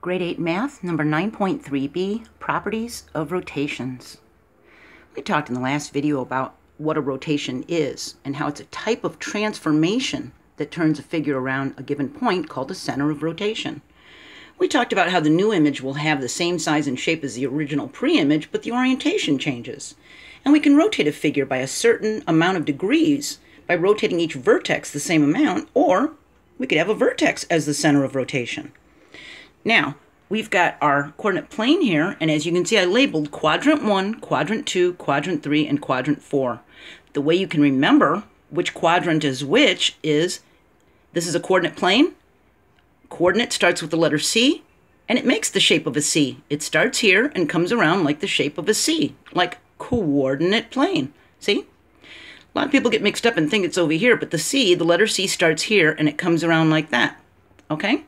Grade 8 Math, number 9.3b, Properties of Rotations. We talked in the last video about what a rotation is and how it's a type of transformation that turns a figure around a given point called the center of rotation. We talked about how the new image will have the same size and shape as the original pre-image, but the orientation changes. And we can rotate a figure by a certain amount of degrees by rotating each vertex the same amount, or we could have a vertex as the center of rotation. Now, we've got our coordinate plane here, and as you can see, I labeled quadrant 1, quadrant 2, quadrant 3, and quadrant 4. The way you can remember which quadrant is which is this is a coordinate plane. Coordinate starts with the letter C, and it makes the shape of a C. It starts here and comes around like the shape of a C, like coordinate plane. See? A lot of people get mixed up and think it's over here, but the C, the letter C starts here and it comes around like that. Okay?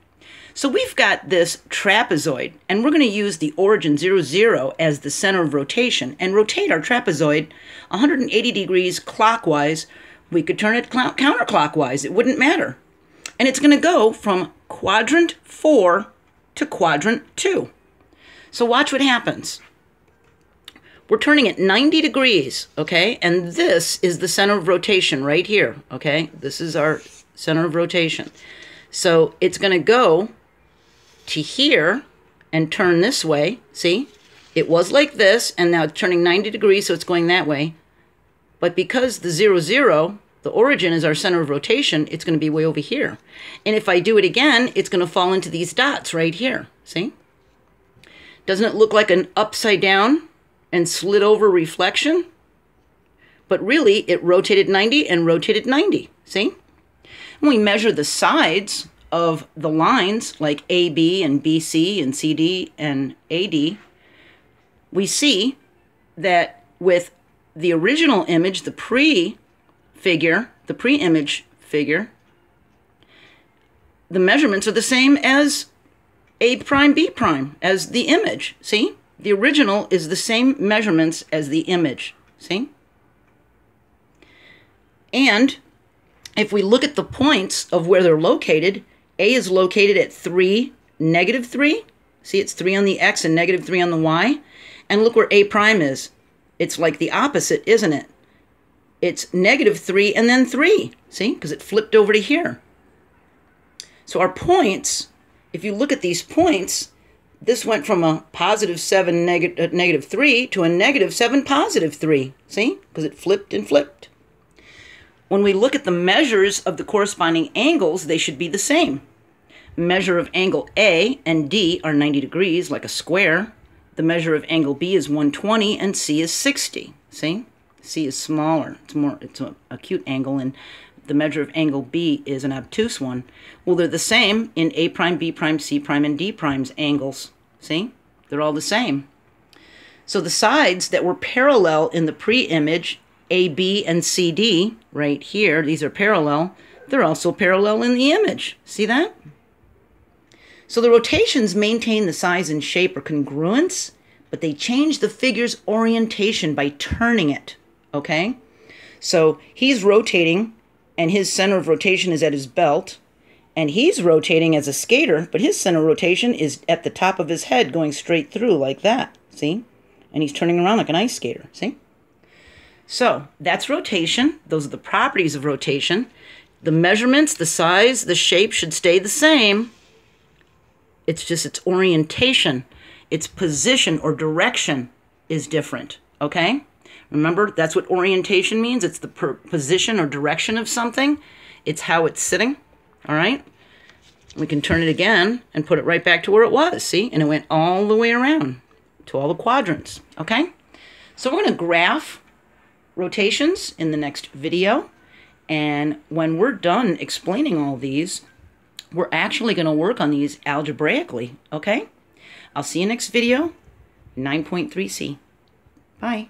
So we've got this trapezoid, and we're going to use the origin 0, 0 as the center of rotation and rotate our trapezoid 180 degrees clockwise. We could turn it counterclockwise. It wouldn't matter. And it's going to go from quadrant 4 to quadrant 2. So watch what happens. We're turning it 90 degrees, okay? And this is the center of rotation right here, okay? This is our center of rotation. So it's going to go to here and turn this way. See? It was like this, and now it's turning 90 degrees, so it's going that way. But because the 0, 0, the origin is our center of rotation, it's going to be way over here. And if I do it again, it's going to fall into these dots right here. See? Doesn't it look like an upside down and slid over reflection? But really, it rotated 90 and rotated 90. See? When we measure the sides, of the lines like AB and BC and CD and AD, we see that with the original image, the pre-figure, the pre-image figure, the measurements are the same as A prime, B prime, as the image. See? The original is the same measurements as the image. See? And if we look at the points of where they're located, a is located at 3, negative 3. See, it's 3 on the x and negative 3 on the y. And look where A prime is. It's like the opposite, isn't it? It's negative 3 and then 3. See, because it flipped over to here. So our points, if you look at these points, this went from a positive 7, neg uh, negative 3 to a negative 7, positive 3. See? Because it flipped and flipped. When we look at the measures of the corresponding angles, they should be the same measure of angle A and D are 90 degrees, like a square. The measure of angle B is 120 and C is 60. See? C is smaller. It's more it's an acute angle and the measure of angle B is an obtuse one. Well, they're the same in A prime, B prime, C prime, and D prime's angles. See? They're all the same. So the sides that were parallel in the pre-image, AB and CD, right here, these are parallel, they're also parallel in the image. See that? So the rotations maintain the size and shape or congruence, but they change the figure's orientation by turning it, okay? So he's rotating, and his center of rotation is at his belt, and he's rotating as a skater, but his center of rotation is at the top of his head going straight through like that, see? And he's turning around like an ice skater, see? So that's rotation. Those are the properties of rotation. The measurements, the size, the shape should stay the same, it's just its orientation, its position or direction is different. Okay? Remember, that's what orientation means. It's the position or direction of something. It's how it's sitting. All right? We can turn it again and put it right back to where it was. See? And it went all the way around to all the quadrants. Okay? So we're going to graph rotations in the next video. And when we're done explaining all these, we're actually going to work on these algebraically, okay? I'll see you next video, 9.3c. Bye.